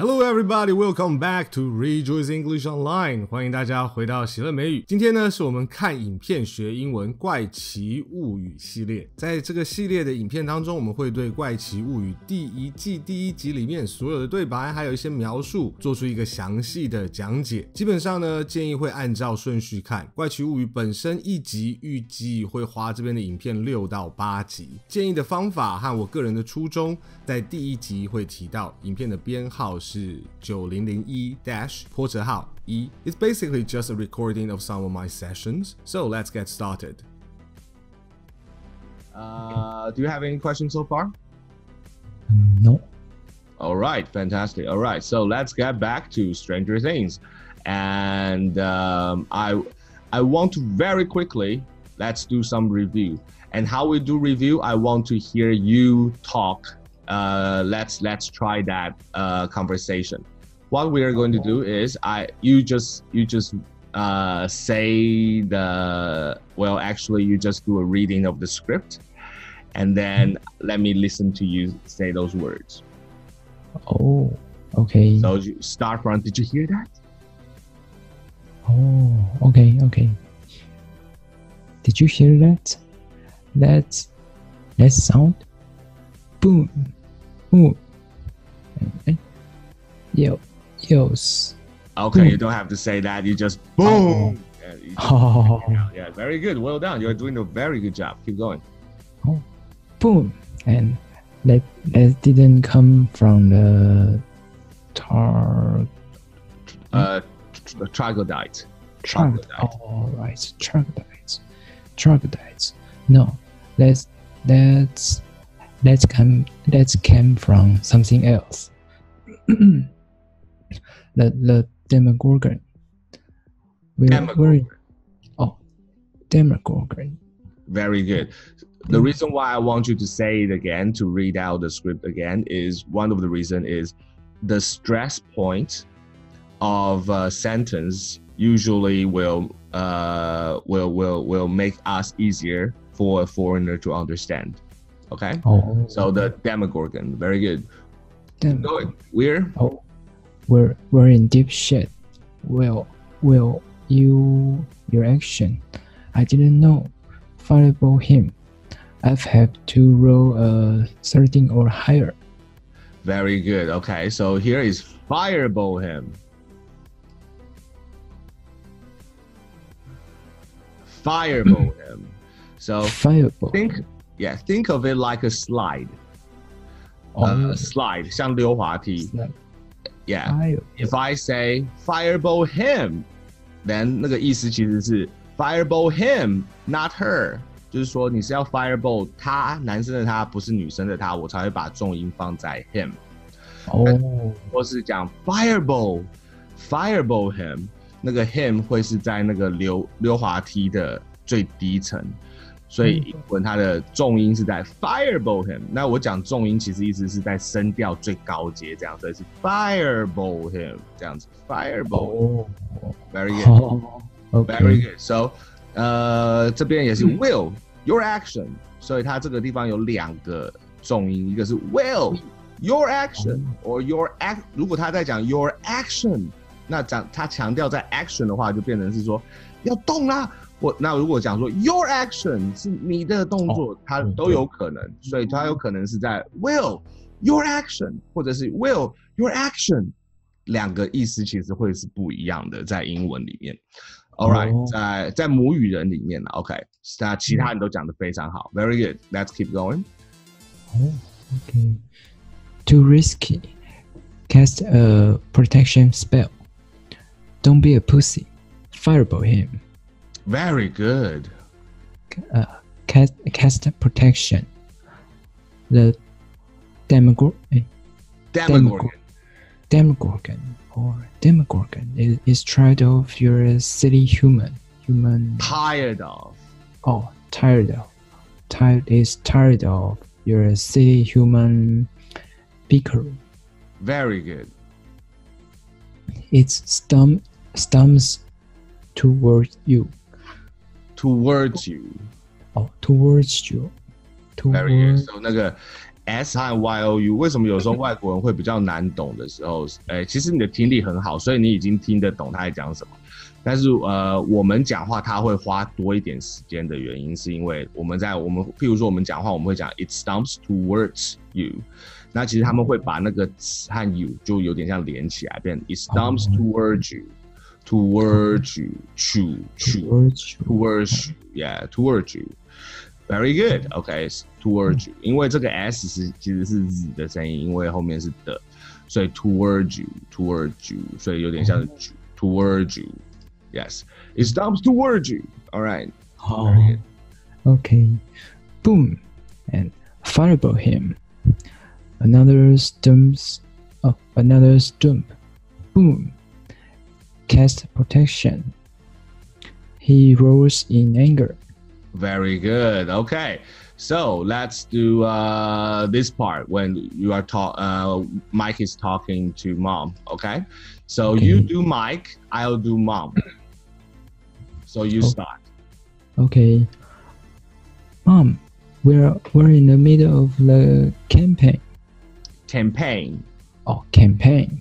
Hello, everybody! Welcome back to Rejoice English Online. 欢迎大家回到喜乐美语。今天呢，是我们看影片学英文《怪奇物语》系列。在这个系列的影片当中，我们会对《怪奇物语》第一季第一集里面所有的对白，还有一些描述，做出一个详细的讲解。基本上呢，建议会按照顺序看。《怪奇物语》本身一集预计会花这边的影片六到八集。建议的方法和我个人的初衷，在第一集会提到，影片的编号是九零零一 dash 波折号一。It's basically just a recording of some of my sessions. So let's get started. Uh, do you have any questions so far? No. All right, fantastic. All right, so let's get back to Stranger Things, and um, I I want to very quickly let's do some review. And how we do review, I want to hear you talk. uh, let's let's try that uh, conversation. What we are going to do is I you just you just uh, say the well actually you just do a reading of the script, and then let me listen to you say those words. Oh, okay. So you start from. Did you hear that? Oh, okay, okay. Did you hear that? That's that sound. Boom, boom. Eh, Yo, yos. Okay, Boom. you don't have to say that. You just boom. Yeah, you just- Oh, yeah, very good. Well done. You're doing a very good job. Keep going. boom. And that that didn't come from the tar Uh, tr- troglodyte. troglodyte. All right, troglodytes, troglodytes. No, that's that's that's come that's came from something else. the the Demogorgon. Demogorgon. oh, Demogorgon. Very good. The reason why I want you to say it again, to read out the script again, is one of the reason is the stress point of a sentence usually will uh, will will will make us easier for a foreigner to understand. Okay. Oh, So the Demogorgon, very good. Dem- Going. We're Oh, we're we're in deep shit. Well, well, you your action. I didn't know. Fireball him. I've had to roll a thirteen or higher. very good. Okay, so here is fireball him. Fireball him. So Fireball. think, yeah, think of it like a slide. Oh, Uh, slide, 像溜滑梯. like Yeah. fire. If I say fireball him, then 那个意思其实是 fireball him, not her。就是说你是要 fireball 他，男生的他，不是女生的他，我才会把重音放在 him。哦，或是讲 fireball fireball him，那个 him 会是在那个溜溜滑梯的最低层， 所以英文它的重音是在 fireball him。那我讲重音其实意思是在声调最高阶这样，所以是 fireball him 这样子 fireball 哦，very good 好 very good。So 呃这边也是 will your action，所以它这个地方有两个重音，一个是 will。Your action or your act，如果他在讲 your action，那讲他强调在 action 的话，就变成是说要动啦。我那如果讲说 your action 是你的动作，它嗯都有可能，所以它有可能是在 will your action，或者是 will your action，两个意思其实会是不一样的，在英文里面。All right，、哦在在母语人里面呢，OK，那其他人都讲的非常好，very good，let's keep going。哦，OK。Too risky. Cast a protection spell. Don't be a pussy. Fireball him. Very good. uh, cast cast protection. The Demogor eh, Demogorgon. Demogorgon or Demogorgon is, is tired of your silly human human Tired of. oh tired of tired is tired of your silly human bickering. Very good. Its stum stumps towards you. Towards you. Oh, towards you. Very good. Towards So 那个 S 和 Y O U，为什么有时候外国人会比较难懂的时候？哎，其实你的听力很好，所以你已经听得懂他在讲什么。但是呃，我们讲话他会花多一点时间的原因，是因为我们在我们譬如说我们讲话，我们会讲 It stumps towards you，那其实他们会把那个和 you 就有点像连起来，变 It stumps towards you，towards you，to towards you，yeah，towards you。Very good. Okay, towards you. 因为这个 s 是其实是 z 的声音，因为后面是的，所以 towards you, towards you，所以有点像 towards you. Yes, it stumps towards you. All right. Oh, okay. Boom, and fireball him. Another stumps. Oh, another stump. Boom. Cast protection. He rose in anger. Very good. Okay. So let's do uh, this part when you are talk. Uh, Mike is talking to mom. Okay. So okay. you do Mike. I'll do mom. So you oh. start. Okay. Mom, we're we're in the middle of the campaign. Campaign. Oh, campaign.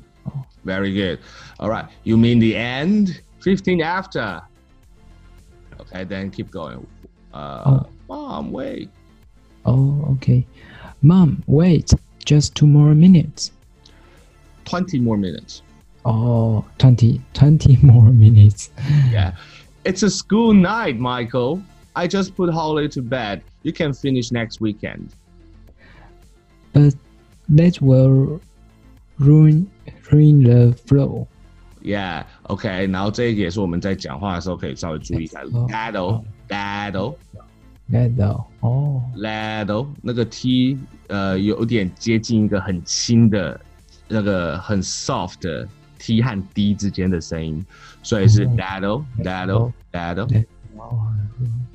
Very good. All right. You mean the end? 15 after. Okay, then keep going. Uh, oh. Mom, wait. Oh, okay. Mom, wait. Just two more minutes. 20 more minutes. Oh, 20, 20 more minutes. yeah. It's a school night, Michael. I just put Holly to bed. You can finish next weekend. But that will ruin ruin the flow. Yeah, OK，然后这个也是我们在讲话的时候可以稍微注意一下。That'll，哦，that'll 那个 t 呃有点接近一个很轻的那个很 soft 的 t 和 d 之间的声音，所以是 that'll，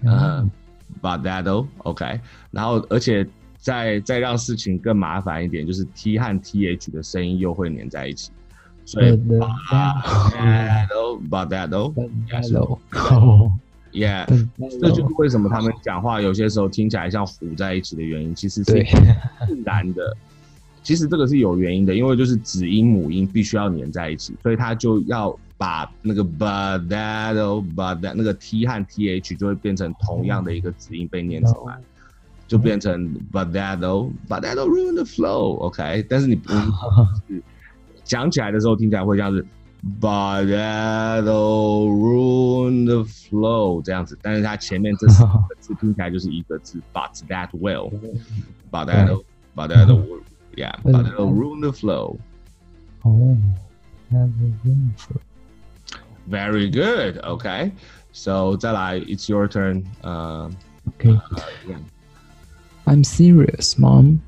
嗯，but that'll OK，然后而且再再让事情更麻烦一点，就是 t 和 th 的声音又会粘在一起。所以 battle battle yeah，这就是为什么他们讲话有些时候听起来像糊在一起的原因，其实是自然的。其实这个是有原因的，因为就是子音母音必须要粘在一起，所以他就要把那个 but that but that 那个 t 和 th 就会变成同样的一个子音被念出来，就变成 but that but that ruin the flow，OK？但是你不是。讲起来的时候听起来会像是 but that'll ruin the flow 这样子，但是它前面这四个字听起来就是一个字 but that will but that'll but that'll yeah but that'll ruin the flow 哦 that'll ruin the flow very good okay so 再来 it's your turn uh, okay uh, yeah. I'm serious mom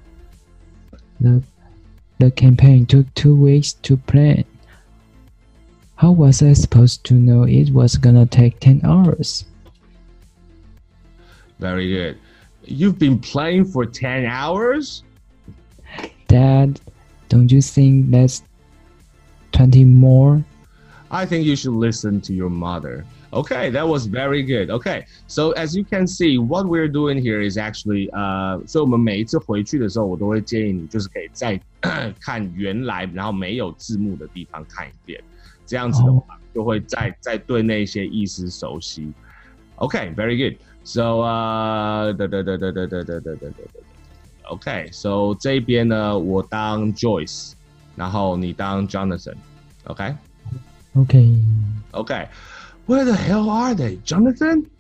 the the campaign took two weeks to plan. How was I supposed to know it was gonna take 10 hours? Very good. You've been playing for 10 hours? Dad, don't you think that's 20 more? I think you should listen to your mother. Okay, that was very good. Okay, so as you can see, what we're doing here is actually 呃，所以我们每一次回去的时候，我都会建议你就是可以再看原来然后没有字幕的地方看一遍，这样子的话就会再再对那些意思熟悉。Okay, very good. So 呃，对对对对对对对对对对对。Okay, so 这边呢，我当 Joyce，然后你当 Jonathan。Okay. Okay. Okay. Where the hell are they, Jonathan?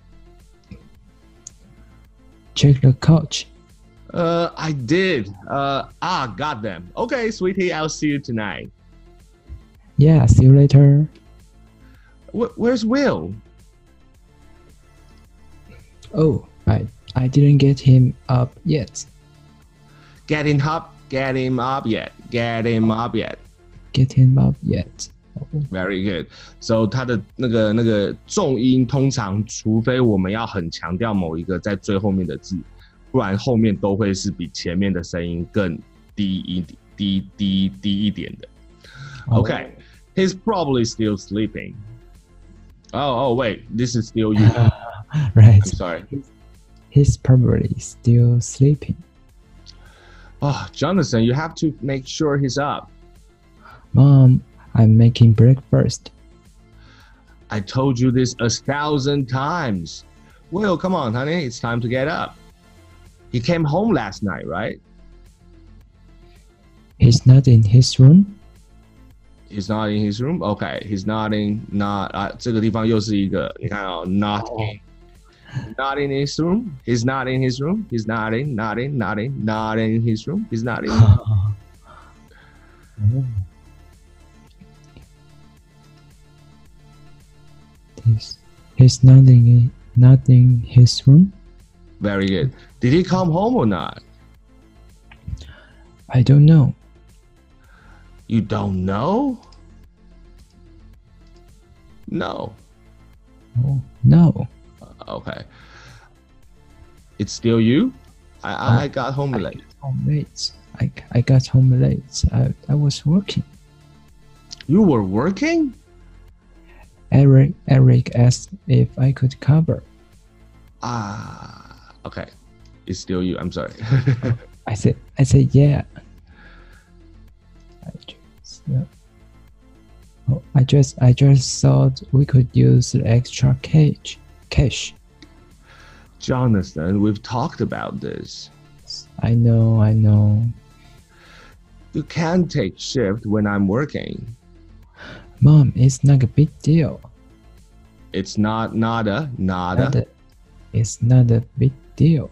Check the couch. Uh, I did. Uh, ah, got them. Okay, sweetie, I'll see you tonight. Yeah, see you later. Wh- where's Will? Oh, I I didn't get him up yet. Get him up. Get him up yet. Get him up yet. Get him up yet. Very good. So 它的那个那个重音，通常除非我们要很强调某一个在最后面的字，不然后面都会是比前面的声音更低一低低低一点的。Okay, he's probably still sleeping. Oh, oh, wait, this is still you. right. I'm sorry. He's probably still sleeping. Oh, Jonathan, you have to make sure he's up. Mom, I'm making breakfast. I told you this a thousand times. Will, come on, honey, it's time to get up. He came home last night, right? He's not in his room. He's not in his room. Okay, he's not in not 啊，这个地方又是一个，你看哦，not in。Not in his room. He's not in his room. He's not in. Not in. Not in. Not in his room. He's not in. He's, he's not in, not in his room. Very good. Did he come home or not? I don't know. You don't know? No. Oh, no. Okay. It's still you? I, I got home I late. got home late. I, I got home late. I, I was working. You were working? Eric Eric asked if I could cover. Ah, okay. It's still you. I'm sorry. I said I said yeah. I just uh, oh, I just I just thought we could use the extra cash cash. Jonathan, we've talked about this. I know I know. You can't take shift when I'm working. Mom, it's not a big deal. It's not nada, Not nada, a, it's not a big deal.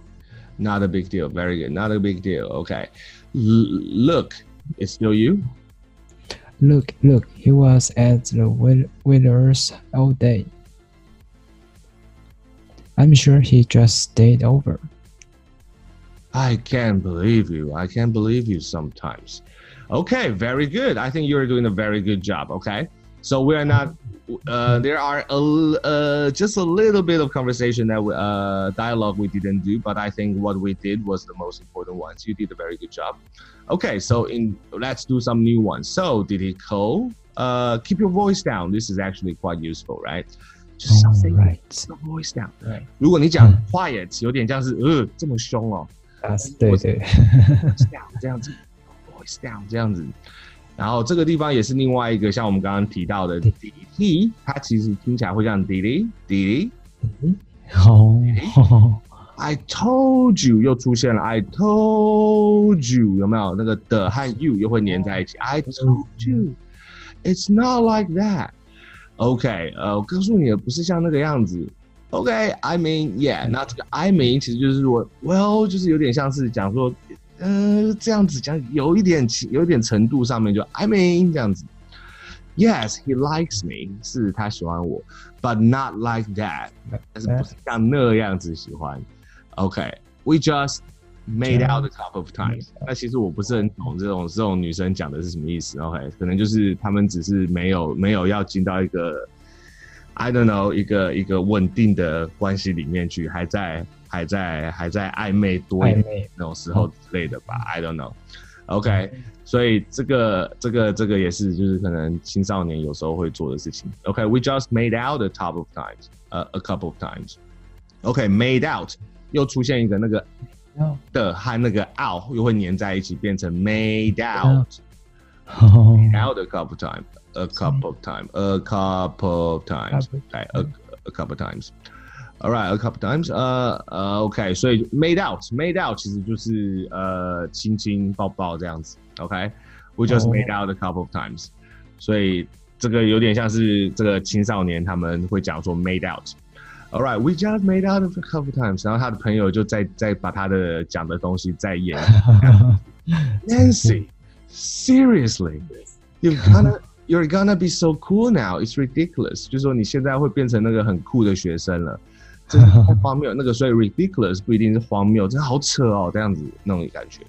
not a big deal. Very good. Not a big deal. Okay. L- look, it's still you? Look, look, he was at the wait- waiters all day. I'm sure he just stayed over. I can't believe you. I can't believe you sometimes. Okay, very good. I think you're doing a very good job. Okay, so we're not. Uh, there are a, l- uh, just a little bit of conversation that we, uh, dialogue we didn't do, but I think what we did was the most important ones. You did a very good job. Okay, so in let's do some new ones. So did he call? Uh, keep your voice down. This is actually quite usul, right? Just 小 All 声一点 right. the voice down. 对，如果你讲嗯 quiet，有点像是呃这么凶哦，啊，对对， voice down 这样子，voice down 这样子。 然后这个地方也是另外一个，像我们刚刚提到的对 dt，它其实听起来会像 dd dd。哦，I told you 又出现了，I told you 有没有那个的和 you 又会粘在一起？I told you it's not like that。OK，呃，我告诉你的不是像那个样子。OK，I、mean yeah，那这个 I mean 其实就是说，well 就是有点像是讲说，呃，这样子讲有一点有一点程度上面就 I mean 这样子。Yes, he likes me，是他喜欢我，but not like that，但是不是像那样子喜欢。OK，we、just made out a couple of times。那其实我不是很懂这种这种女生讲的是什么意思。OK，可能就是他们只是没有没有要进到一个 I don't know 一个一个稳定的关系里面去，还在还在还在暧昧多一点暧昧那种时候之类的吧。I don't know。OK，所以这个这个这个也是就是可能青少年有时候会做的事情。OK，we、just made out a couple of times，呃、a couple of times。OK，made、out 又出现一个那个哦的和那个 out 又会粘在一起，变成 made out。哦 out a couple of times，a couple of times，a couple of times, Couple okay, a, a couple of times. All right, a couple times. 呃呃，OK，所以 made out, made out 其实就是呃亲亲抱抱这样子。OK，we、just 哦 made out a couple of times，、所以这个有点像是这个青少年他们会讲说 made out。All right, we just made out a couple times，然后他的朋友就再再把他的讲的东西再演 Nancy, seriously, you're gonna you're gonna be so cool now. It's ridiculous. 就是说你现在会变成那个很酷的学生了， 这是太荒谬。那个所以 ridiculous 不一定是荒谬，真的好扯哦，这样子那种感觉。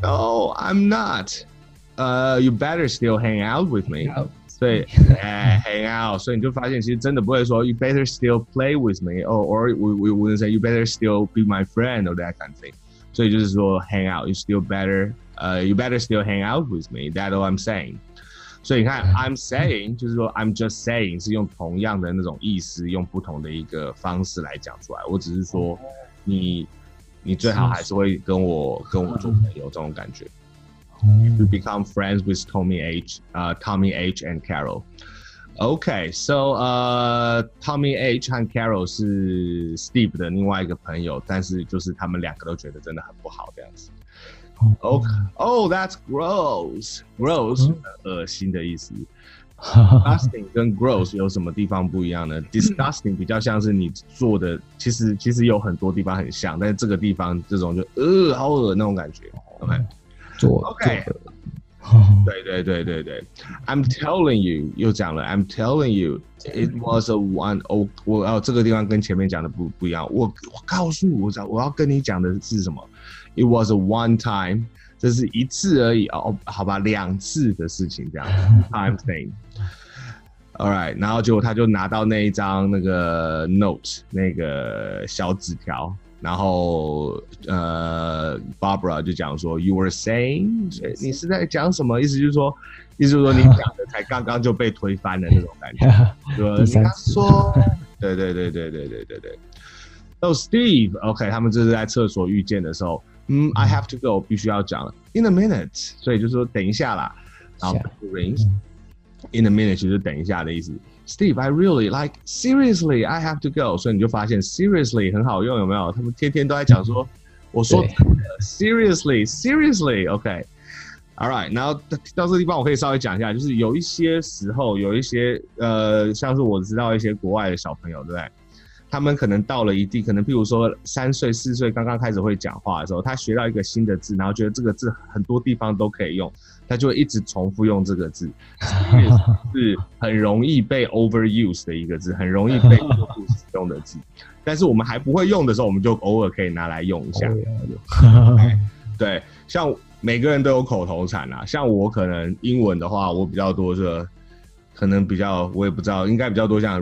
No, I'm not. 呃、y o u better still hang out with me. 所以，哎，hang out，所以你就发现其实真的不会说 you better still play with me, or or we we wouldn't say you better still be my friend or that kind of thing. 所以就是说 hang out, you still better, 呃、you better still hang out with me. That's all I'm saying. 所以你看，I'm saying 就是说 I'm just saying 是用同样的那种意思，用不同的一个方式来讲出来。我只是说你你最好还是会跟我跟我做朋友这种感觉。哦 You become friends with Tommy H. 呃、Tommy H. and Carol. Okay, so 呃、Tommy H 和 Carol 是 Steve 的另外一个朋友，但是就是他们两个都觉得真的很不好这样子。哦 Okay, oh that's gross. Gross 嗯恶心的意思。Disgusting 跟 gross 有什么地方不一样呢？Disgusting 比较像是你做的，其实其实有很多地方很像，但是这个地方这种就呃好恶那种感觉。OK，做 OK 对对对对对，I'm telling you，又讲了，I'm telling you，it was a one 哦，我哦这个地方跟前面讲的不不一样，我我告诉我讲我要跟你讲的是什么？It was a one time，这是一次而已哦，好吧，两次的事情这样，time thing。All right，然后结果他就拿到那一张那个 note 那个小纸条，然后呃，Barbara 就讲说，You were saying，你是在讲什么？意思就是说，意思就是说你讲的才刚刚就被推翻的那种感觉，对吧？第你刚说，对对对对对对对对。So Steve，OK，、他们这是在厕所遇见的时候，嗯，I have to go，必须要讲了，in a minute，所以就说等一下啦，然后 in a minute 就是等一下的意思。Steve, I really like seriously, I have to go。所以你就发现 seriously 很好用，有没有？他们天天都在讲说，我说 seriously, seriously, OK。All right，然后到这个地方我可以稍微讲一下，就是有一些时候，有一些呃，像是我知道一些国外的小朋友，对不对？他们可能到了一定，可能譬如说三岁、四岁刚刚开始会讲话的时候，他学到一个新的字，然后觉得这个字很多地方都可以用，他就会一直重复用这个字。是很容易被 overuse 的一个字，很容易被过度使用的字。但是我们还不会用的时候，我们就偶尔可以拿来用一下。对，像每个人都有口头禅啊，像我可能英文的话，我比较多是，可能比较我也不知道，应该比较多像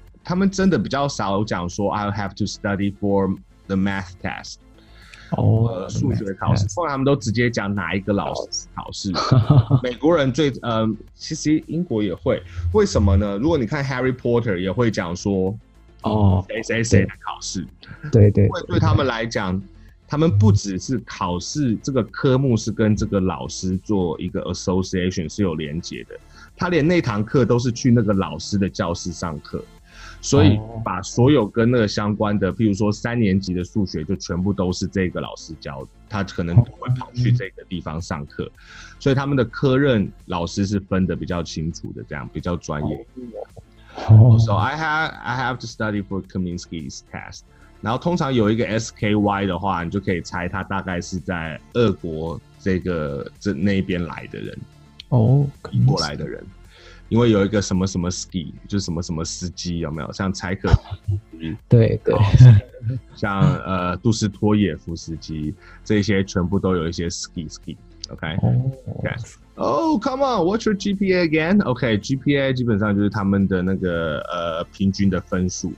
他们真的比较少讲说 I'll have to study for the math test，哦呃，，数学考试。后来他们都直接讲哪一个老师考试。美国人最呃，其实英国也会，为什么呢？如果你看 Harry Potter 也会讲说哦，谁谁谁的考试。对对因为对他们来讲，他们不只是考试这个科目是跟这个老师做一个 association 是有连接的，他连那堂课都是去那个老师的教室上课，所以哦把所有跟那个相关的，譬如说三年级的数学就全部都是这个老师教的，他可能会跑去这个地方上课，所以他们的科任老师是分的比较清楚的，这样比较专业。哦 So I have I have to study for Kaminsky's test。然后通常有一个 SKY 的话，你就可以猜他大概是在俄国这个这那边来的人，哦，移过来的人。因为有一个什么什么 ski，就是什么什么司机，有没有？像柴可对对，像呃杜斯托耶夫斯基这些，全部都有一些 ski ski。OK，OK，Oh come on! What's your GPA again? OK, GPA 基本上就是他们的那个呃平均的分数。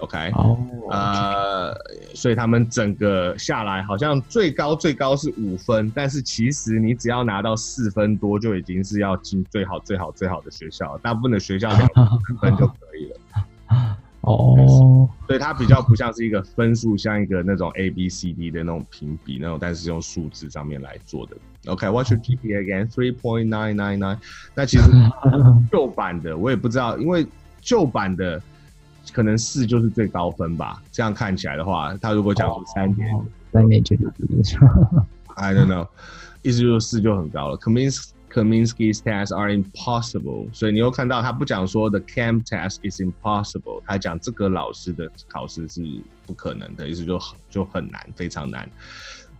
OK，哦，呃，所以他们整个下来好像最高最高是五分，但是其实你只要拿到四分多就已经是要进最好最好最好的学校，大部分的学校两分就可以了。哦，所以它比较不像是一个分数，像一个那种 A B C D 的那种评比那种，但是用数字上面来做的。OK，What's、your GPA again? Three point nine nine nine。那其实旧版的我也不知道，因为旧版的可能四就是最高分吧。这样看起来的话，他如果讲出三点、三年就 I don't know，意思就是四就很高了。Kamins Kaminsky's tests are impossible，所以你又看到他不讲说 the camp test is impossible，他讲这个老师的考试是不可能的，意思就很就很难，非常难。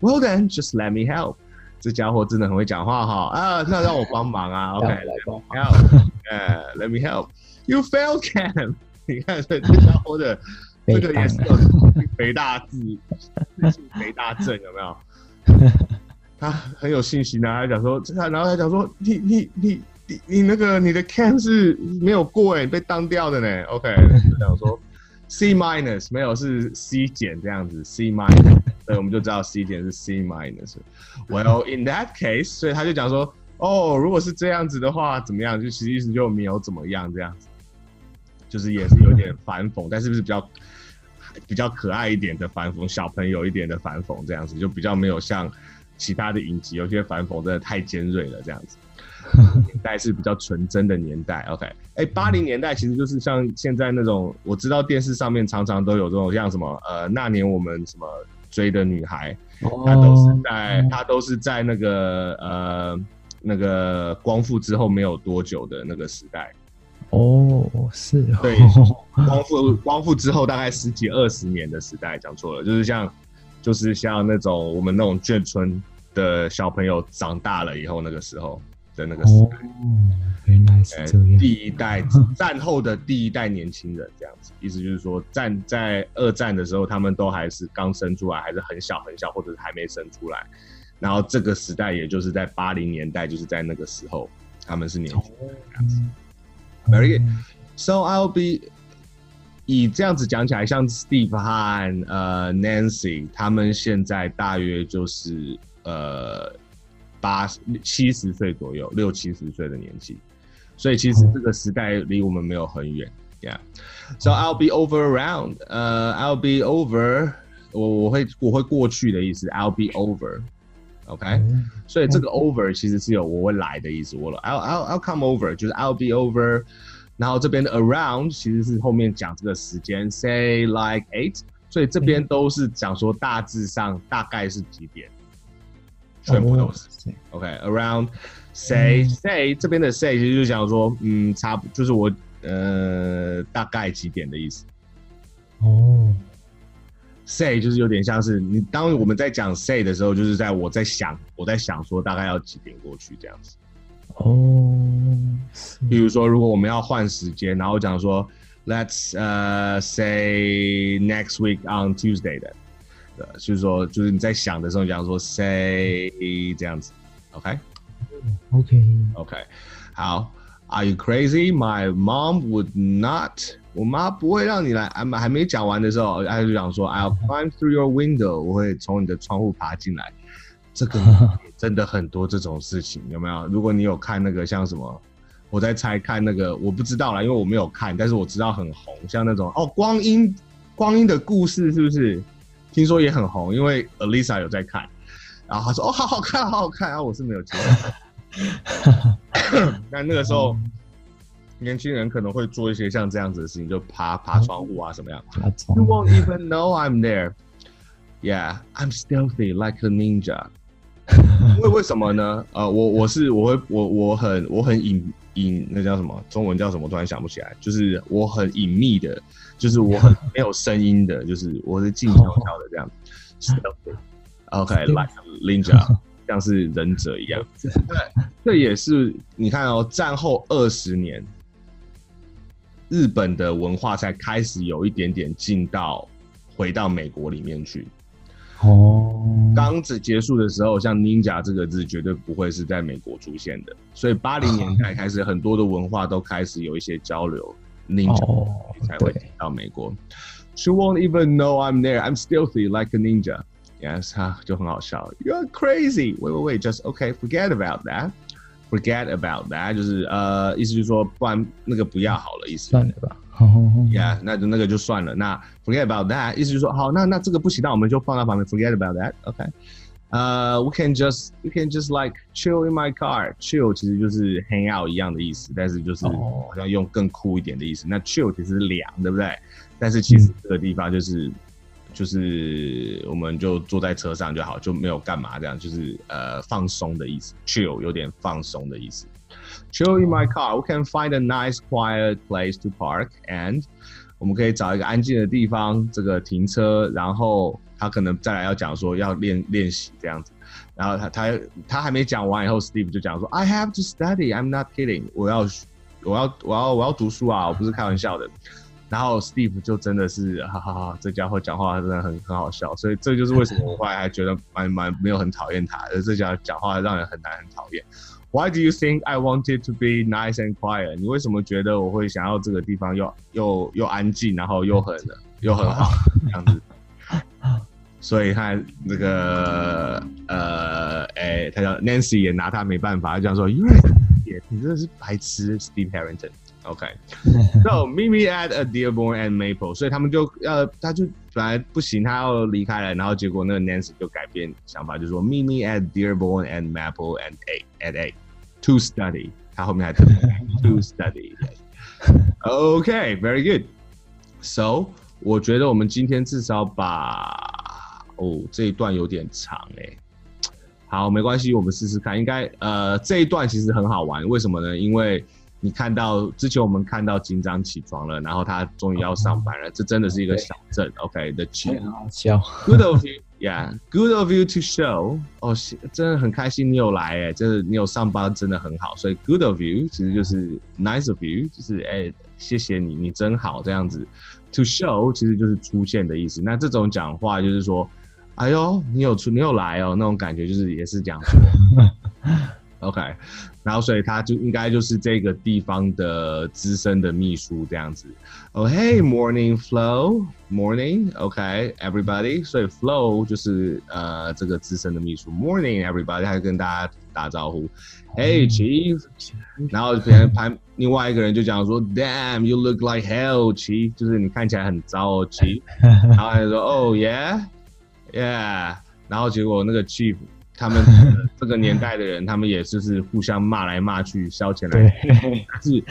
Well then, just let me help。这家伙真的很会讲话哈啊，那让我帮忙啊。OK，我来帮 help，呃，let me help。You fail cam。你看，所以这家伙的 这个也是大有北大字，自信北大症有没有？他很有信心啊，他讲说，他然后他讲说，你你你你你那个你的 can 是没有过哎，被当掉的呢。OK，就讲说 C minus 没有是 C 减这样子，C minus，所以，我们就知道 C 减是 C minus。Well in that case，所以他就讲说，哦，如果是这样子的话，怎么样？就其实意思就没有怎么样这样子，就是也是有点反讽，但是不是比较比较可爱一点的反讽，小朋友一点的反讽这样子，就比较没有像其他的影集有些反讽真的太尖锐了这样子。年代是比较纯真的年代，OK，哎，八零年代其实就是像现在那种，我知道电视上面常常都有这种像什么呃，那年我们什么追的女孩，她都是在她都是在那个呃那个光复之后没有多久的那个时代，哦，是哦，对 光复光复之后大概十几二十年的时代，讲错了，就是像就是像那种我们那种眷村的小朋友长大了以后那个时候的那个时哦代。，原来是呃这样。第一代战后的第一代年轻人这样子，意思就是说，战在二战的时候，他们都还是刚生出来，还是很小很小，或者是还没生出来。然后这个时代，也就是在八零年代，就是在那个时候，他们是年轻人这样子。Very good. So I'll be 以这样子讲起来，像 Steve 和呃 Nancy，他们现在大约就是呃八七十岁左右，六七十岁的年纪，所以其实这个时代离我们没有很远，Yeah. So I'll be over around，呃、i will be over，我我会我会过去的意思，I'll be 哦所以这个 over 其实是有我会来的意思，我 I'll I'll I'll come over，就是 I'll be over。然后这边的 around 其实是后面讲这个时间，say like eight，所以这边都是讲说大致上大概是几点，全部都是。是。OK，around、say 嗯。say 这边的 say 其实就讲说，嗯，差不就是我呃大概几点的意思。哦，say 就是有点像是你当我们在讲 say 的时候，就是在我在想我在想说大概要几点过去这样子。哦，比如说，如果我们要换时间，然后讲说，Let's 呃、say next week on Tuesday 的，呃，就是说，就是你在想的时候，你讲说 say 这样子，OK OK，OK，好，Are you crazy? My mom would not，我妈不会让你来，还还没讲完的时候，她就讲说，I'll climb through your window，我会从你的窗户爬进来。这个 真的很多这种事情，有没有？如果你有看那个像什么，我在猜看那个，我不知道啦，因为我没有看，但是我知道很红，像那种哦，光阴光阴的故事是不是？听说也很红，因为 Alisa 有在看，然后她说哦，好好看，好好看，然后我是没有接。但那个时候，年轻人可能会做一些像这样子的事情，就爬爬窗户啊，什么样？You won't even know I'm there. Yeah, I'm stealthy like a ninja. 因 为为什么呢？呃，我我是我会我我很我很隐隐那叫什么？中文叫什么？突然想不起来。就是我很隐秘的，就是我很没有声音的，就是我是静悄悄的这样。Stealthy. OK, like a ninja. 像是忍者一样。对，这也是你看哦，战后二十年，日本的文化才开始有一点点进到回到美国里面去。哦，刚子结束的时候，像 ninja 这个字绝对不会是在美国出现的，所以八零年代开始，很多的文化都开始有一些交流，ninja 哦，才会到美国。She won't even know I'm there. I'm stealthy like a ninja. Yes，哈，就很好笑。You're crazy. Wait, wait, wait. Just okay. Forget about that. Forget about that. 就是呃，意思就是说，不然那个不要好了，意思。算了吧。好 Yeah，那就那个就算了。那 forget about that，意思就是说，好，那那这个不行，那我们就放在旁边，forget about that。OK，呃、w e can just we can just like chill in my car。chill 其实就是 hang out 一样的意思，但是就是哦好像用更酷一点的意思。那 chill 其实是凉，对不对？但是其实这个地方就是、就是我们就坐在车上就好，就没有干嘛这样，就是呃放松的意思。chill 有点放松的意思。Chill in my car. We can find a nice, quiet place to park, and 我们可以找一个安静的地方，这个停车，然后他可能再来要讲说要练练习这样子，然后他他他还没讲完以后，Steve 就讲说 I have to study. I'm not kidding. 我要我要我要我要读书啊，我不是开玩笑的。然后 Steve 就真的是，哈哈哈，这家伙讲话真的很很好笑，所以这就是为什么我后来还觉得蛮蛮没有很讨厌他，而这家讲话让人很难很讨厌。Why do you think I wanted to be nice and quiet？你为什么觉得我会想要这个地方又又又安静，然后又很又很好这样子？所以他那个呃，哎，他叫 Nancy 也拿他没办法，他这样说，因为你真的是白痴，Steve Harrington。OK，so Mimi at a Dearborn and Maple，所以他们就呃，他就本来不行，他要离开了，然后结果那个 Nancy 就改变想法，就说 Mimi at Dearborn and Maple and A at A to study，他后面还 to study。OK，very good。So 我觉得我们今天至少把哦这一段有点长哎，好没关系，我们试试看，应该呃这一段其实很好玩，为什么呢？因为你看到之前我们看到警长起床了，然后他终于要上班了。这真的是一个小镇，OK？The chill，笑，Good of you，Yeah，Good of you to show。哦，真的很开心你有来，哎，就是你有上班，真的很好。所以 Good of you 其实就是 Nice of you，就是哎，谢谢你，你真好这样子。To show 其实就是出现的意思。那这种讲话就是说，哎呦，你有出，你有来哦，那种感觉就是也是讲说。OK，然后所以他就应该就是这个地方的资深的秘书这样子。Oh hey morning Flow，Morning，OK，Everybody 所以 Flow 就是呃这个资深的秘书。Morning everybody，他跟大家打招呼。Hey Chief，然后别人旁另外一个人就讲说，Damn you look like hell Chief，就是你看起来很糟哦 Chief。然后他就说 Oh yeah yeah，然后结果那个 Chief。他们这个年代的人，他们也就是互相骂来骂去，消遣来。但是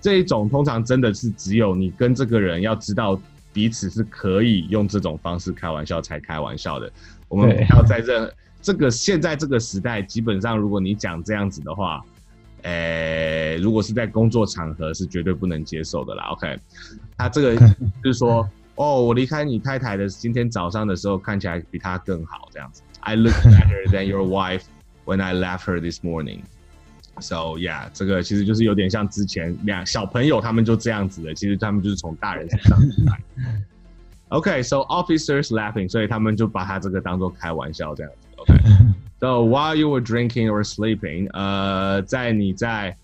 这一种，通常真的是只有你跟这个人要知道彼此是可以用这种方式开玩笑才开玩笑的。我们不要在这这个现在这个时代，基本上如果你讲这样子的话，诶，如果是在工作场合是绝对不能接受的啦。OK，他这个就是说，哦，我离开你太太的今天早上的时候，看起来比他更好，这样子。I look better than your wife when I left her this morning. So yeah，这个其实就是有点像之前两小朋友他们就这样子的，其实他们就是从大人身上来。OK，so officers laughing，所以他们就把他这个当做开玩笑这样子。OK，so while you were drinking or sleeping，呃，在你在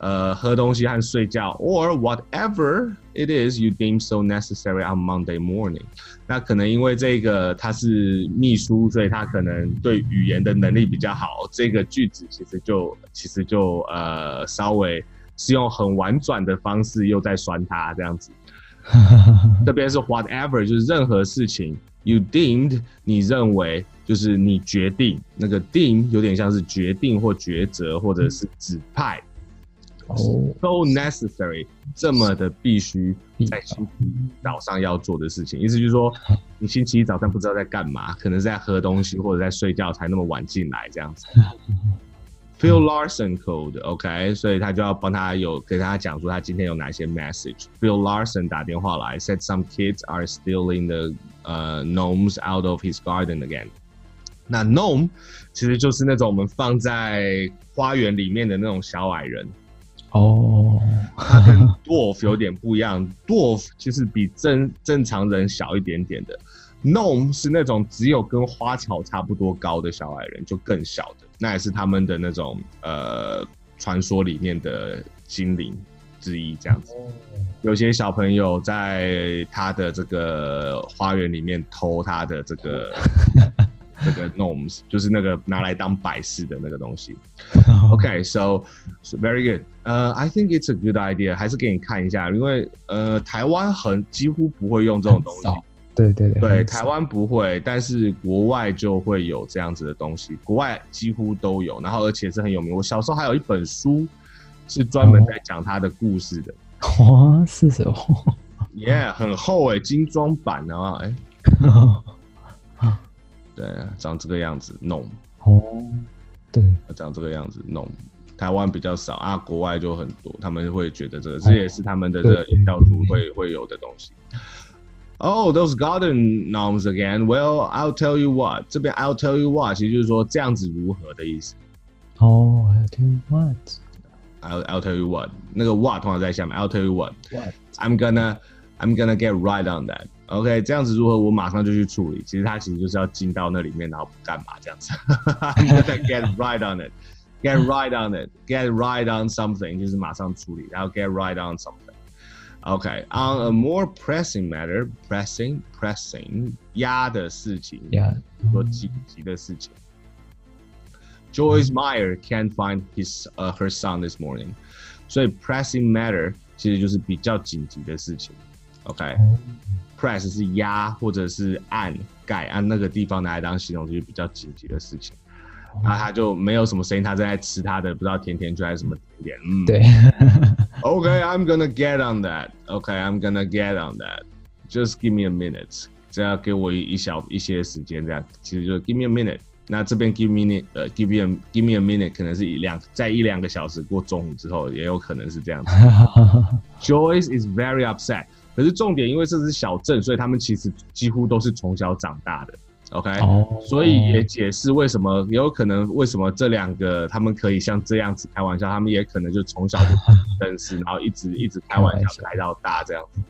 呃喝东西和睡觉，or whatever it is you deem so necessary on Monday morning。那可能因为这个他是秘书，所以他可能对语言的能力比较好。这个句子其实就其实就呃稍微是用很婉转的方式又在酸他这样子。这边是 whatever，就是任何事情，you deemed 你认为就是你决定那个 deem 有点像是决定或抉择或者是指派。So necessary，这么的必须在星期一早上要做的事情，意思就是说，你星期一早上不知道在干嘛，可能在喝东西或者在睡觉才那么晚进来这样子。Phil Larson code，OK，所以他就要帮他有给他讲说他今天有哪些 message。Phil Larson 打电话来，said some kids are stealing the 呃 gnomes out of his garden again。那 gnome 其实就是那种我们放在花园里面的那种小矮人。哦，它跟 dwarf 有点不一样，dwarf 就是比正正常人小一点点的，gnome 是那种只有跟花草差不多高的小矮人，就更小的，那也是他们的那种呃传说里面的精灵之一，这样子。有些小朋友在他的这个花园里面偷他的这个。这个 gnomes 就是那个拿来当摆饰的那个东西。OK，so very good。呃，I think it's a good idea。还是给你看一下，因为呃，台湾很几乎不会用这种东西。对对对。对，台湾不会，但是国外就会有这样子的东西。国外几乎都有，然后而且是很有名。我小时候还有一本书是专门在讲它的故事的。哇，是什么？Yeah，很厚哎，精装版啊，哎。对，长这个样子弄哦，对，长这个样子弄，台湾比较少啊，国外就很多，他们会觉得这个，这也是他们的这个教徒会会有的东西。Oh, those garden gnomes again. Well, I'll tell you what. 这边 I'll tell you what，其实就是说这样子如何的意思。哦，I'll tell you what. I'll I'll tell you what. 那个 what 通常在下面。I'll tell you what. What? I'm gonna I'm gonna get right on that. OK，这样子如何？我马上就去处理。其实他其实就是要进到那里面，然后不干嘛这样子。I'm gonna get right on it. Get right on it. Get right on something，就是马上处理，然后 get right on something. OK, on a more pressing matter, pressing, pressing，压的事情，呀，说紧急的事情。Joyce Meyer can't find his 呃、her son this morning，所以 pressing matter 其实就是比较紧急的事情。 OK，press、是压或者是按盖，按那个地方拿来当形容词，就是比较紧急的事情。然后他就没有什么声音，他正在吃他的不知道甜甜圈还是什么甜点。嗯，对，Okay, I'm gonna get on that. Okay, I'm gonna get on that. Just give me a minute. 这要给我一一小一些时间，这样其实就 give me a minute。那这边 give me 呃 give me a give me a minute 可能是一两在一两个小时过中午之后，也有可能是这样子。Joyce is very upset。可是重点，因为这是小镇，所以他们其实几乎都是从小长大的。OK，、哦，所以也解释为什么有可能为什么这两个他们可以像这样子开玩笑，他们也可能就从小就认识，然后一直一直开玩笑开到大这样子。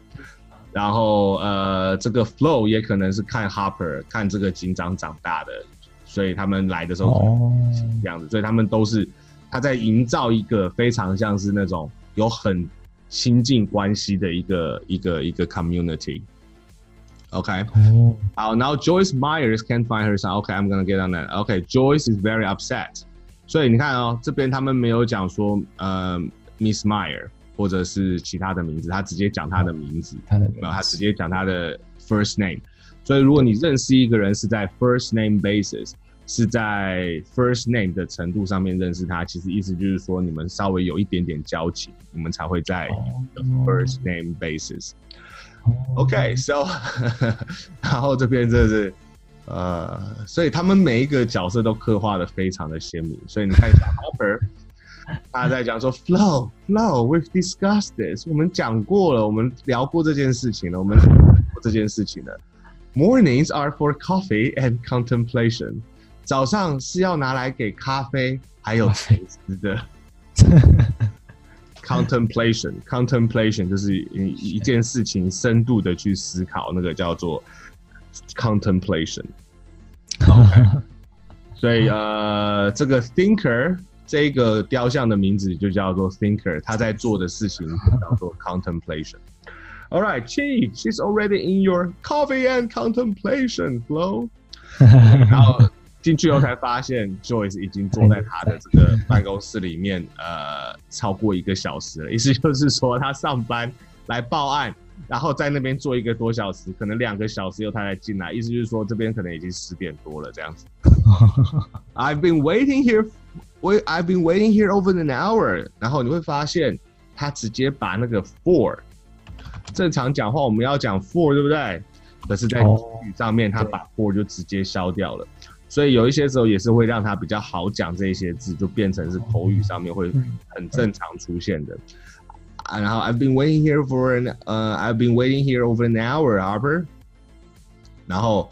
然后呃，这个 Flow 也可能是看 Harper 看这个警长长大的，所以他们来的时候哦，这样子，所以他们都是他在营造一个非常像是那种有很亲近关系的一个一个一个 community。OK，哦，好，然后 Joyce Myers can't find her son. OK, I'm gonna get on that. OK, Joyce is very upset. 所以你看哦，这边他们没有讲说呃 Miss Meyer 或者是其他的名字，他直接讲他的名字，他的没有，他直接讲他的 first name。所以如果你认识一个人是在 first name basis，是在 first name 的程度上面认识他，其实意思就是说你们稍微有一点点交情，你们才会在哦 first name basis。哦 OK，so，、然后这边这是，呃，所以他们每一个角色都刻画的非常的鲜明。所以你看一下 Hopper，他在讲说 Flow，Flow，we've discussed this，我们讲过了，我们聊过这件事情了，我们聊过这件事情了。Mornings are for coffee and contemplation，早上是要拿来给咖啡还有沉思的。contemplation contemplation 就是一一件事情深度的去思考，那个叫做 contemplation。所以呃，这个 thinker 这个雕像的名字就叫做 thinker，他在做的事情就叫做 contemplation。All right, Chi, she's already in your coffee and contemplation flow. 然后进去后才发现，Joyce 已经坐在他的这个办公室里面，呃，超过一个小时了。意思 就是说，他上班来报案，然后在那边坐一个多小时，可能两个小时后他才进来。意思就是说，这边可能已经十点多了这样子。I've been waiting here, wait, I've been waiting here over an hour。然后你会发现，他直接把那个 for 正常讲话我们要讲 for 对不对？可是，在英语上面，他把 for 就直接消掉了。所以有一些时候也是会让他比较好讲这些字，就变成是口语上面会很正常出现的。啊然后 I've been waiting here for an 呃、I've been waiting here over an hour, Arbor。然后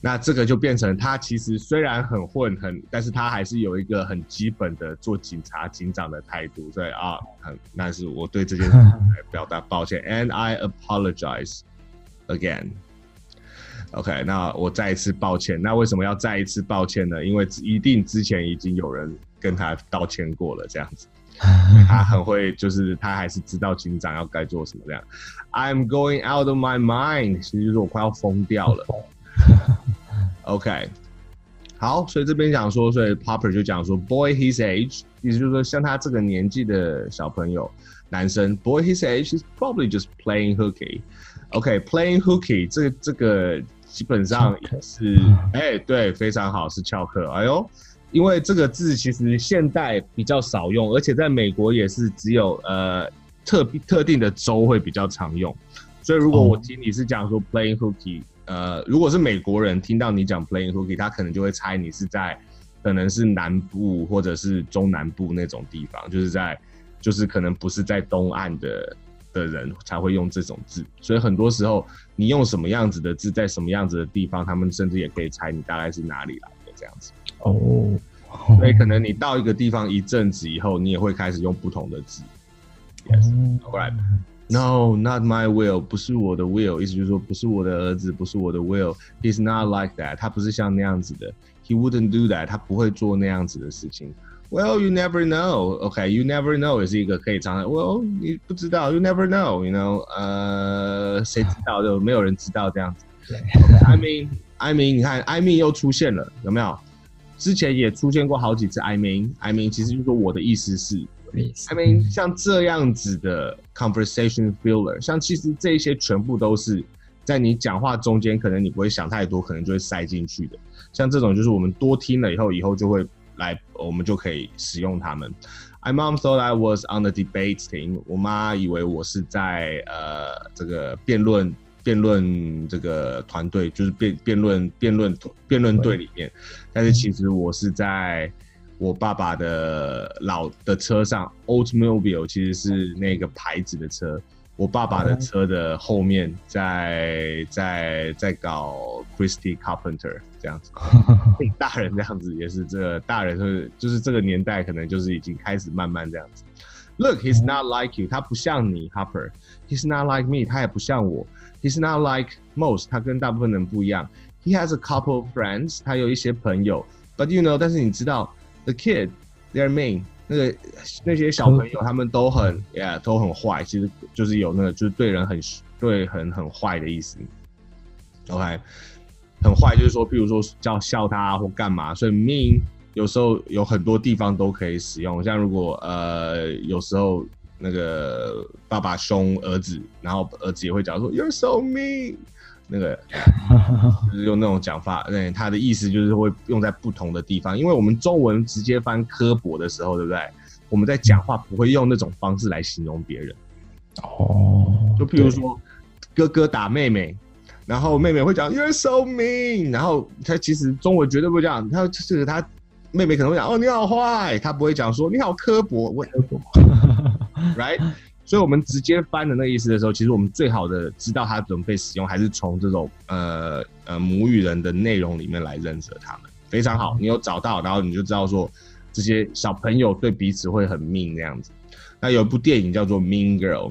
那这个就变成他其实虽然很混很，但是他还是有一个很基本的做警察警长的态度。所以啊，很那是我对这件事情来 表达抱歉，and I apologize again。OK，那我再一次抱歉。那为什么要再一次抱歉呢？因为一定之前已经有人跟他道歉过了，这样子。他很会，就是他还是知道警长要该做什么这样。I'm going out of my mind，其实就是我快要疯掉了。OK，好，所以这边讲说，所以 Popper 就讲说，boy his age，意思就是说像他这个年纪的小朋友，男生，boy his age is probably just playing hooky。OK，playing、hooky 这个这个基本上也是，哎、对，非常好，是翘课。哎呦，因为这个字其实现代比较少用，而且在美国也是只有呃特特定的州会比较常用。所以如果我哦听你是讲说 playing hooky，呃，如果是美国人听到你讲 playing hooky，他可能就会猜你是在可能是南部或者是中南部那种地方，就是在就是可能不是在东岸的的人才会用这种字。所以很多时候你用什么样子的字，在什么样子的地方，他们甚至也可以猜你大概是哪里来的这样子。哦，所以可能你到一个地方一阵子以后，你也会开始用不同的字。Yes. 哦 Alright. No, not my will，不是我的 will，意思就是说不是我的儿子，不是我的 will。He's not like that，他不是像那样子的。He wouldn't do that，他不会做那样子的事情。Well, you never know. Okay, you never know 也是一个可以常常 Well，你不知道，you never know. You know，呃，谁知道就没有人知道这样子。I mean, I mean，你看，I mean 又出现了，有没有？之前也出现过好几次。I mean, I mean，其实就是说我的意思是。I mean，像这样子的 conversation filler，像其实这些全部都是在你讲话中间，可能你不会想太多，可能就会塞进去的。像这种就是我们多听了以后，以后就会。来，我们就可以使用它们。My mom thought I was on the debate team。我妈以为我是在呃这个辩论辩论这个团队，就是辩辩论辩论辩论队里面。但是其实我是在我爸爸的老的车上，Oldsmobile 其实是那个牌子的车。我爸爸的车的后面在在在搞 Christy Carpenter 这样子，大人这样子也是这个大人是就是这个年代可能就是已经开始慢慢这样子。Look, he's not like you，他不像你，Harper。He's not like me，他也不像我。He's not like most，他跟大部分人不一样。He has a couple of friends，他有一些朋友。But you know，但是你知道，the kid，they're mean。那个那些小朋友他们都很，yeah，都很坏，其实就是有那个就是对人很对很很坏的意思。OK，很坏就是说，譬如说叫笑他或干嘛，所以 mean 有时候有很多地方都可以使用。像如果呃有时候那个爸爸凶儿子，然后儿子也会讲说 You're so mean。那个就是用那种讲法，那，他的意思就是会用在不同的地方，因为我们中文直接翻刻薄的时候，对不对？我们在讲话不会用那种方式来形容别人。哦，就譬如说哥哥打妹妹，然后妹妹会讲 You're so mean，然后她其实中文绝对不会这样，他就是她妹妹可能会讲哦你好坏，她不会讲说你好刻薄，我刻薄，right？所以，我们直接翻的那个意思的时候，其实我们最好的知道它怎么被使用，还是从这种呃呃母语人的内容里面来认识他们。非常好，你有找到，然后你就知道说这些小朋友对彼此会很 mean 那样子。那有一部电影叫做《Mean Girl》，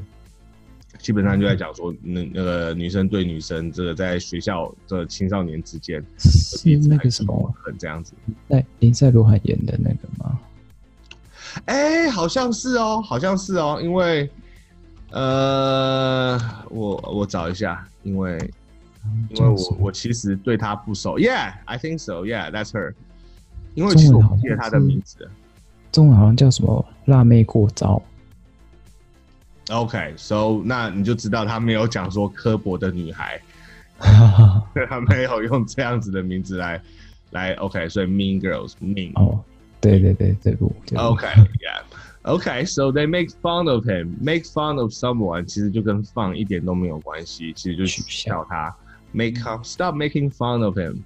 基本上就在讲说那那个女生对女生这个在学校的青少年之间是那个什么很这样子。在林赛罗海演的那个吗？哎，好像是哦，好像是哦，因为。呃，我我找一下，因为因为我我其实对她不熟。Yeah，I think so. Yeah，that's her。因为其实我不记得她的名字。中文好像叫什么“辣妹过招”。OK，so 那你就知道他没有讲说刻薄的女孩，他没有用这样子的名字来来。OK，所以 Mean Girls，Mean。哦，对对对，这部。OK，Yeah。Okay, so they make fun of him. Make fun of someone，其实就跟放一点都没有关系，其实就取笑他。Make stop making fun of him.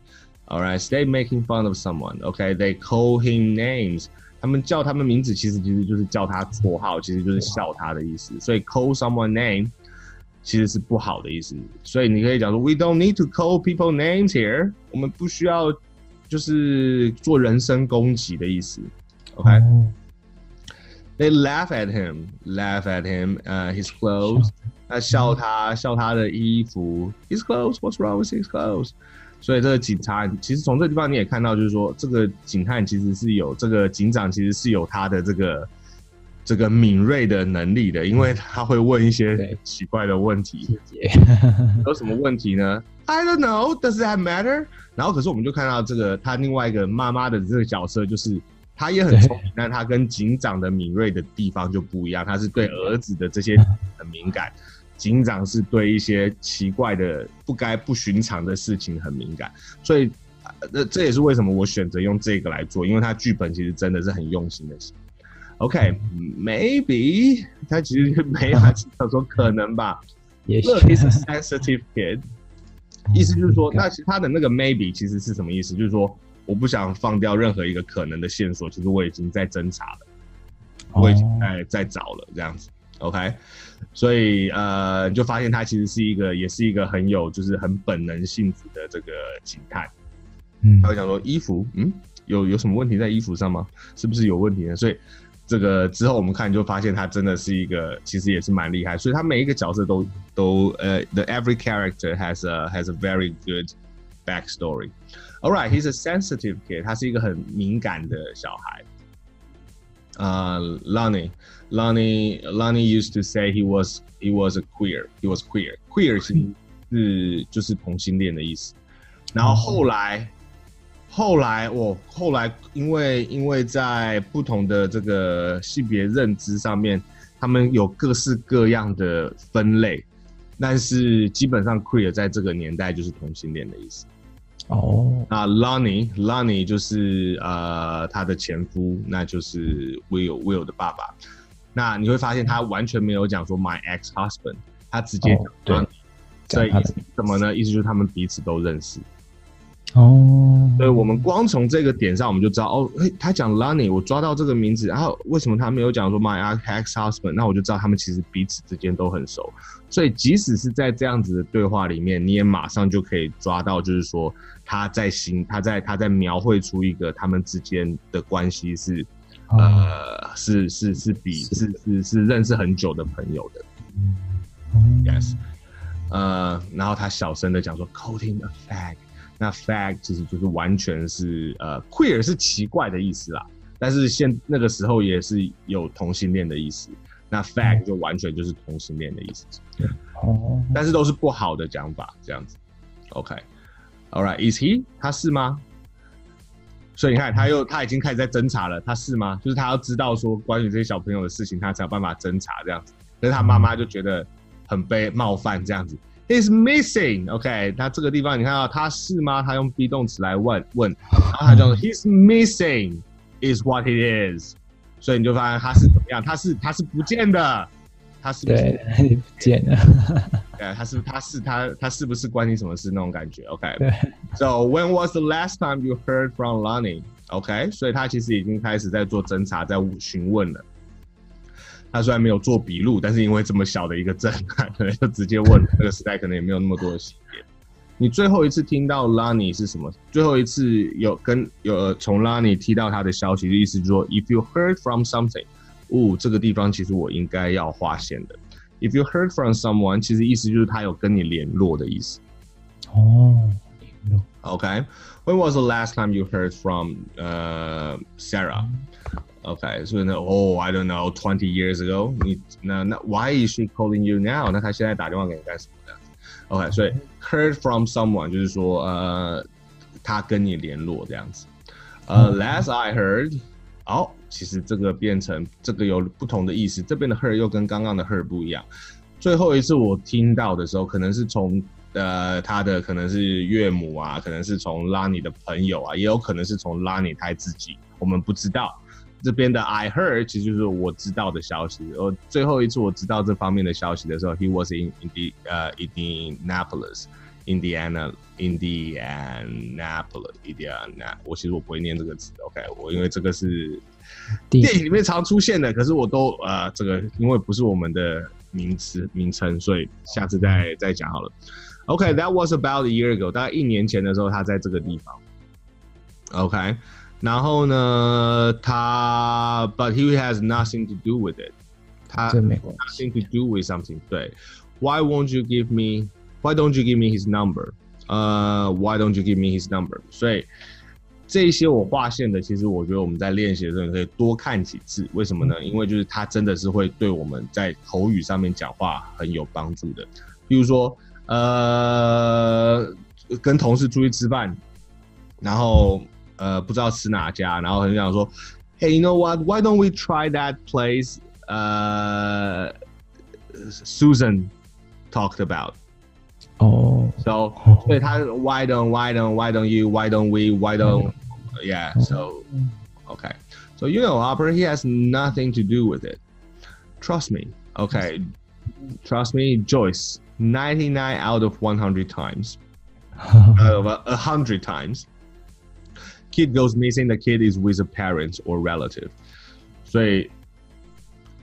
Alright, stay making fun of someone. Okay, they call him names. 他们叫他们名字，其实其实就是叫他绰号，其实就是笑他的意思。所以 call someone name 其实是不好的意思。所以你可以讲说，We don't need to call people names here. 我们不需要就是做人身攻击的意思。OK。They laugh at him, laugh at him. 呃，his clothes. 他笑他笑他的衣服。His clothes. What's wrong with his clothes? 所以这个警察其实从这地方你也看到，就是说这个警探其实是有这个警长其实是有他的这个这个敏锐的能力的，因为他会问一些奇怪的问题。有什么问题呢？I don't know. Does that matter? 然后可是我们就看到这个他另外一个妈妈的这个角色就是。他也很聪明，但他跟警长的敏锐的地方就不一样。他是对儿子的这些很敏感，警长是对一些奇怪的、不该不寻常的事情很敏感。所以，那这也是为什么我选择用这个来做，因为他剧本其实真的是很用心的写。OK，maybe 他其实没有他说可能吧。A sensitive kid。意思就是说，那其他的那个 maybe 其实是什么意思？就是说。我不想放掉任何一个可能的线索，其实我已经在侦查了，我已经在在找了这样子，OK，所以呃，就发现他其实是一个，也是一个很有就是很本能性质的这个警探，嗯，他会想说衣服，嗯，有有什么问题在衣服上吗？是不是有问题呢？所以这个之后我们看就发现他真的是一个其实也是蛮厉害，所以他每一个角色都都呃，the every character has a has a very good backstory. All right, he's a sensitive kid. 他是一个很敏感的小孩。啊，Lani，Lani，Lani used to say he was he was a queer. He was queer. Queer 是是就是同性恋的意思。然后后来后来我后来因为因为在不同的这个性别认知上面，他们有各式各样的分类，但是基本上 queer 在这个年代就是同性恋的意思。哦，那 Lonnie，Lonnie 就是呃他的前夫，那就是 Will Will 的爸爸。那你会发现他完全没有讲说 my ex husband，他直接讲 Lonnie，所以意思什么呢？意思就是他们彼此都认识。哦，所以我们光从这个点上，我们就知道哦，嘿，他讲 Lonnie，我抓到这个名字，然后为什么他没有讲说 my ex husband？那我就知道他们其实彼此之间都很熟。所以即使是在这样子的对话里面，你也马上就可以抓到，就是说他在形，他在他在描绘出一个他们之间的关系是，呃，是是是比是是是认识很久的朋友的。Yes，呃，然后他小声的讲说，coating a fag。那 fag 其实就是完全是呃 queer 是奇怪的意思啦，但是现那个时候也是有同性恋的意思。那 fag 就完全就是同性恋的意思。哦，但是都是不好的讲法，这样子。OK，All right，is he？他是吗？所以你看，他又他已经开始在侦查了，他是吗？就是他要知道说关于这些小朋友的事情，他才有办法侦查这样子。但是他妈妈就觉得很被冒犯这样子。Is missing. OK，那这个地方你看到他是吗？他用 be 动词来问问，然后他叫做 He's missing is what it is。所以你就发现他是怎么样？他是他是不见的，他是不是对，不见 了。对，他是他是他他是不是关你什么事那种感觉？OK。对 So when was the last time you heard from Lonnie? OK，所以他其实已经开始在做侦查，在询问了。他虽然没有做笔录，但是因为这么小的一个震撼，可能就直接问。那个时代可能也没有那么多的细节。你最后一次听到 Lonnie 是什么？最后一次有跟有从 Lonnie 听到他的消息，意思就是说，If you heard from something，哦，这个地方其实我应该要划线的。If you heard from someone，其实意思就是他有跟你联络的意思。哦，Okay. When was the last time you heard from uh, Sarah? Okay, so no, oh, I don't know, twenty years ago. 你那那 Why is she calling you now? 那她现在打电话给你干什么的？OK，所以 heard from someone 就是说呃，他跟你联络这样子。呃、last I heard，哦，其实这个变成这个有不同的意思，这边的 heard 又跟刚刚的 heard 不一样。最后一次我听到的时候，可能是从呃他的可能是岳母啊，可能是从拉你的朋友啊，也有可能是从拉你他自己，我们不知道。这边的 I heard 其实就是我知道的消息。我最后一次我知道这方面的消息的时候，He was in in the 呃、uh, Indianapolis, Indiana, Indianapolis, Indiana。我其实我不会念这个词，OK，我因为这个是电影里面常出现的，可是我都呃这个因为不是我们的名词名称，所以下次再再讲好了。OK，that、was about a year ago，大概一年前的时候，他在这个地方。OK，然后呢，他 but he has nothing to do with it，他这没关系。nothing to do with something。对，Why won't you give me? Why don't you give me his number? 呃、w h y don't you give me his number？所以这一些我划线的，其实我觉得我们在练习的时候可以多看几次。为什么呢？因为就是他真的是会对我们在口语上面讲话很有帮助的。比如说，呃，跟同事出去吃饭，然后呃不知道吃哪家，然后很想说，Hey, you know what? Why don't we try that place? 呃、Susan talked about. 哦， So 所以他 Why don't Why don't Why don't you Why don't we Why don't Yeah. So okay. So you know, Opera, he has nothing to do with it. Trust me. Okay. Trust me, Joyce. 99 out of 100 times. out of a, a hundred times. Kid goes missing. The kid is with a parent or relative. 所以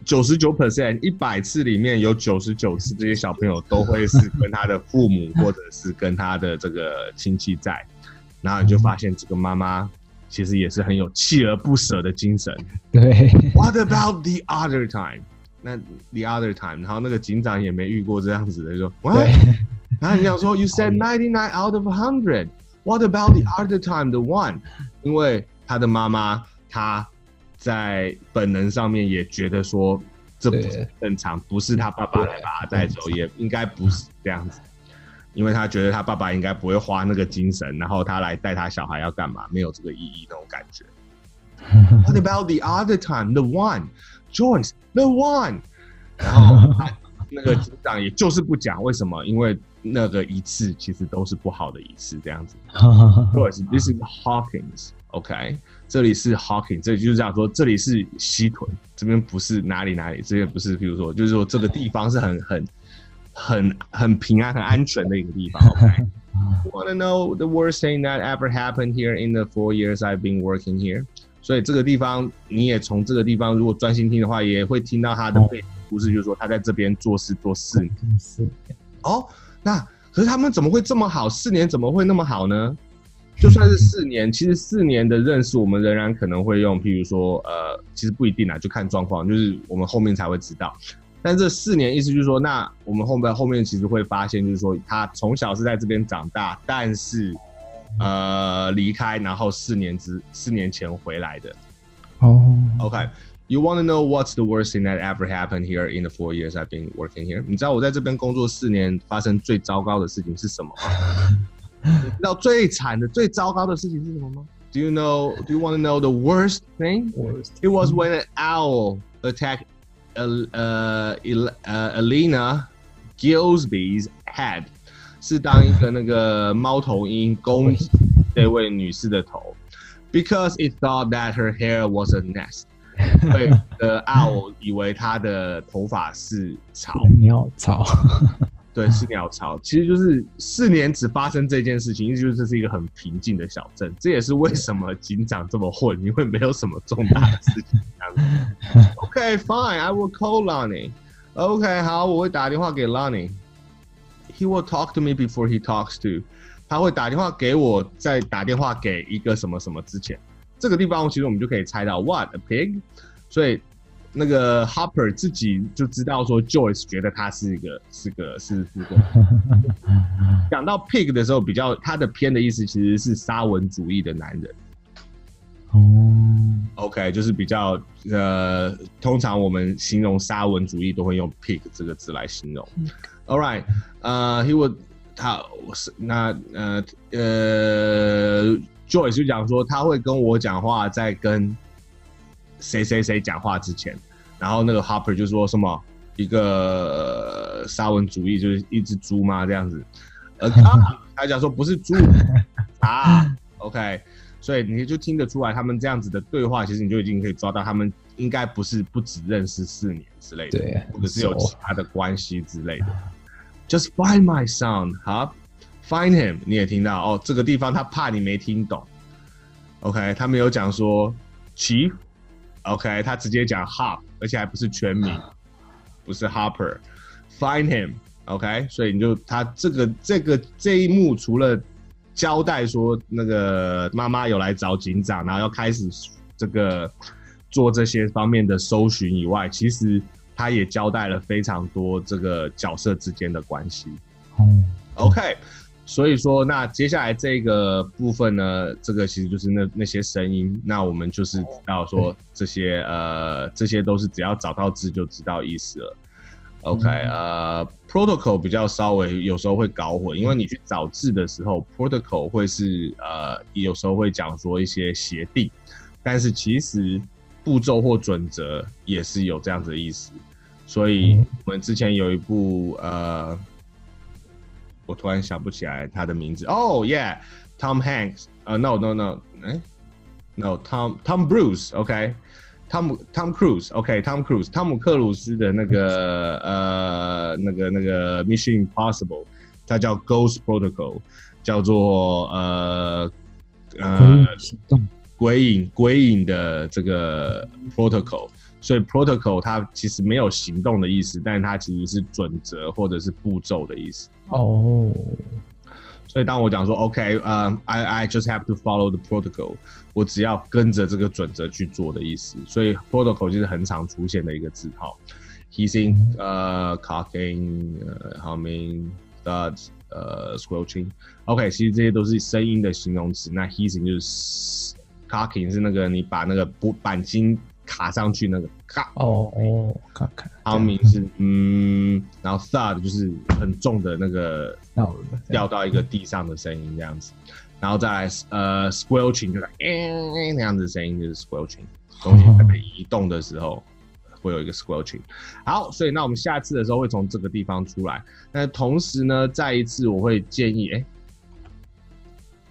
九十九 percent 一百次里面有九十九次这些小朋友都会是跟他的父母或者是跟他的这个亲戚在，然后你就发现这个妈妈 其实也是很有锲而不舍的精神。对， What about the other time？那 the other time，然后那个警长也没遇过这样子的，就说 What？对，然后你想说，You said ninety nine out of hundred. What about the other time, the one？因为他的妈妈，他在本能上面也觉得说，这不正常，不是他爸爸来把他带走，也应该不是这样子。因为他觉得他爸爸应该不会花那个精神，然后他来带他小孩要干嘛？没有这个意义那种感觉。What about the other time? The one, Joyce, the one。然后他那个警长也就是不讲为什么，因为那个一次其实都是不好的一次，这样子。Joyce, this is Hawkins, OK？这里是 Hawkins，这里就是这样说，这里是西屯，这边不是哪里哪里，这边不是，比如说，就是说这个地方是很很很很平安、很安全的一个地方。OK。You want to know the worst thing that ever happened here in the four years I've been working here？所以这个地方，你也从这个地方如果专心听的话，也会听到他的背景故事，就是说他在这边做事做四年。是哦，那可是他们怎么会这么好？四年怎么会那么好呢？就算是四年，其实四年的认识，我们仍然可能会用，譬如说，呃，其实不一定啊，就看状况，就是我们后面才会知道。但这四年意思就是说，那我们后面后面其实会发现，就是说他从小是在这边长大，但是呃离开，然后四年之四年前回来的。哦，OK。You want to know what's the worst thing that ever happened here in the four years I've been working here？你知道我在这边工作四年发生最糟糕的事情是什么吗？你知道最惨的、最糟糕的事情是什么吗？Do you know? Do you want to know the worst thing? It was when an owl attacked uh, uh, El- uh, Elena Gillespie's head，是当一个那个猫头鹰攻击这位女士的头，because it thought that her hair was a nest。 对的，owl 以为他的头发是草，鸟巢，对，是鸟巢。其实就是四年只发生这件事情，意思就是这是一个很平静的小镇。这也是为什么警长这么混，因为没有什么重大的事情。OK, fine, I will call Lonnie. OK，好，我会打电话给 Lonnie. He will talk to me before he talks to. 他会打电话给我，在打电话给一个什么什么之前，这个地方其实我们就可以猜到 what a pig。所以那个 Hopper 自己就知道说 Joyce 觉得他是一个是个是是个。讲到 pig 的时候，比较他的偏的意思其实是沙文主义的男人。哦，OK，就是比较呃，通常我们形容沙文主义都会用 pig 这个字来形容。All right，呃、he would 他我是那呃呃，Joyce 就讲说他会跟我讲话，在跟谁谁谁讲话之前，然后那个 Hopper 就说什么一个、呃沙文主义就是一只猪吗？这样子，呃，啊他讲说不是猪啊，OK。所以你就听得出来，他们这样子的对话，其实你就已经可以抓到，他们应该不是不只认识四年之类的，对或者是有其他的关系之类的。Just find my son，好，find him，你也听到哦，这个地方他怕你没听懂，OK，他没有讲说 chief，OK，、他直接讲 hop，而且还不是全名，不是 hopper，find him，OK，、所以你就他这个这个这一幕除了交代说那个妈妈有来找警长，然后要开始这个做这些方面的搜寻以外，其实他也交代了非常多这个角色之间的关系。哦，OK，所以说那接下来这个部分呢，这个其实就是那那些声音，那我们就是知道说这些呃这些都是只要找到字就知道意思了。OK，呃，protocol 比较稍微有时候会搞混，因为你去找字的时候，protocol 会是呃有时候会讲说一些协定，但是其实步骤或准则也是有这样子的意思。所以我们之前有一部呃，我突然想不起来他的名字。哦、yeah，Tom Hanks，呃、n o no no，哎，no，Tom Tom Bruce，OK、汤姆 Tom Cruise，OK，Tom Cruise，汤姆克鲁斯的那个呃那个那个 Mission Impossible，它叫 Ghost Protocol，叫做呃呃鬼影鬼影的这个 protocol，所以 protocol 它其实没有行动的意思，但是它其实是准则或者是步骤的意思。哦，所以当我讲说 OK，呃、i I just have to follow the protocol，我只要跟着这个准则去做的意思。所以 protocol 就是很常出现的一个字号。Hissing，呃、cocking，呃、humming，thud，呃、squelching。OK，其实这些都是声音的形容词。那 hissing 就是 cocking 是那个你把那个不钣金卡上去那个卡。哦哦，看看 humming 是嗯，然后 thud 就是很重的那个掉了，掉到一个地上的声音这样子，然后再来呃 squelching 就是嗯那样子的声音就是 squelching，东西在被移动的时候会有一个 squelching。好，所以那我们下次的时候会从这个地方出来。那同时呢，再一次我会建议，哎、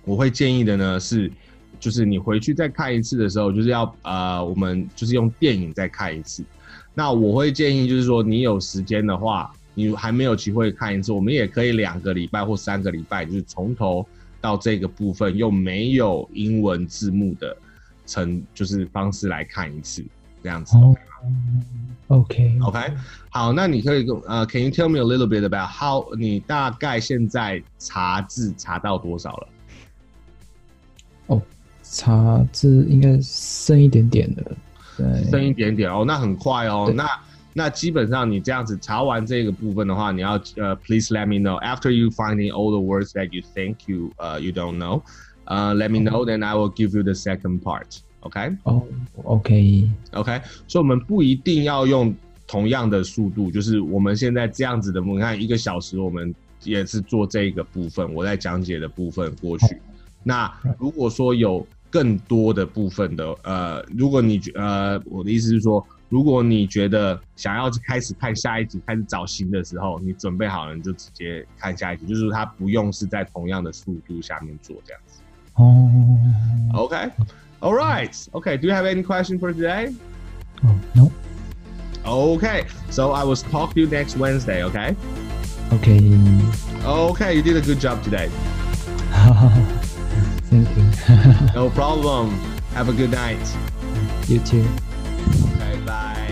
我会建议的呢是，就是你回去再看一次的时候，就是要呃，我们就是用电影再看一次。那我会建议，就是说你有时间的话，你还没有机会看一次，我们也可以两个礼拜或三个礼拜，就是从头到这个部分用没有英文字幕的成就是方式来看一次，这样子。哦，OK OK，好，那你可以跟呃，Can you tell me a little bit about how 你大概现在查字查到多少了？查字应该剩一点点的，对，剩一点点哦，那很快哦。那那基本上你这样子查完这个部分的话，你要呃，please let me know after you finding all the words that you think you 呃、you don't know，呃、let me know then I will give you the second part。OK 哦，OK，OK，所以我们不一定要用同样的速度，就是我们现在这样子的，你看一个小时，我们也是做这个部分，我在讲解的部分过去。那如果说有更多的部分的，呃，如果你觉呃，我的意思是说，如果你觉得想要开始看下一集，开始找新的时候，你准备好了，你就直接看下一集，就是它不用是在同样的速度下面做这样子。哦，OK。All right. Okay. Do you have any question for today? 哦，No，Okay. So I will talk to you next Wednesday. Okay. OK，Okay. You did a good job today. No problem. Have a good night. You too. Okay, bye.